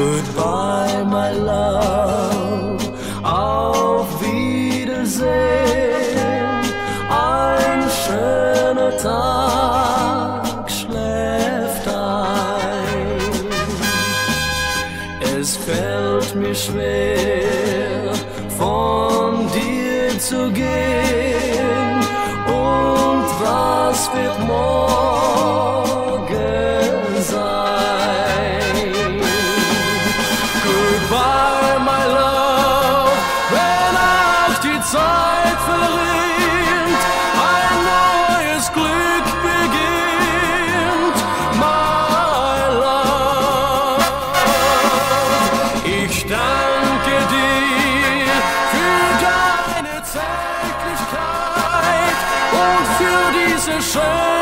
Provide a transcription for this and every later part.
Goodbye, my love. Auf Wiedersehen. Ein schöner Tag schläft ein. Es fällt mir schwer, von dir zu gehen. Zärtlichkeit und für diese Schönheit.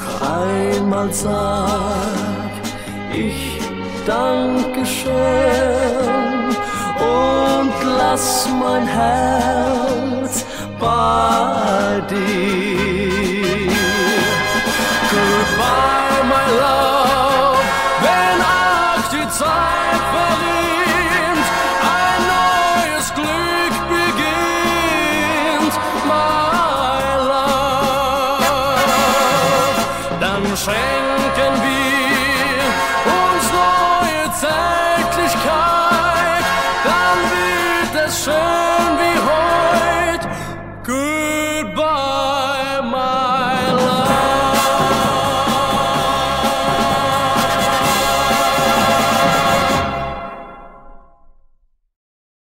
noch einmal sag ich danke schön und lass mein Herz bei dir. skänk en vin